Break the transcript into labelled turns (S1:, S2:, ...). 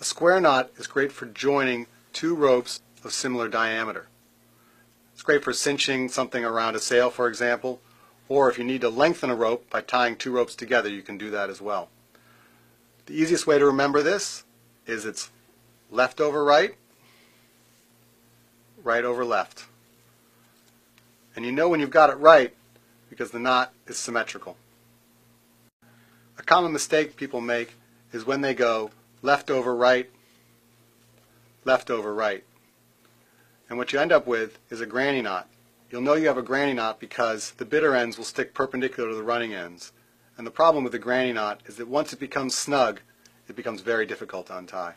S1: A square knot is great for joining two ropes of similar diameter. It's great for cinching something around a sail, for example, or if you need to lengthen a rope by tying two ropes together, you can do that as well. The easiest way to remember this is it's left over right, right over left. And you know when you've got it right because the knot is symmetrical. A common mistake people make is when they go left over right, left over right. And what you end up with is a granny knot. You'll know you have a granny knot because the bitter ends will stick perpendicular to the running ends. And the problem with the granny knot is that once it becomes snug, it becomes very difficult to untie.